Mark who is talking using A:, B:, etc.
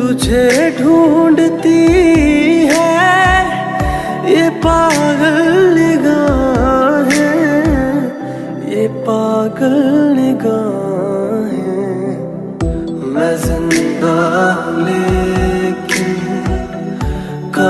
A: तुझे ढूंढती है। ये पागल निगाहें ये पागल निगाहें मैं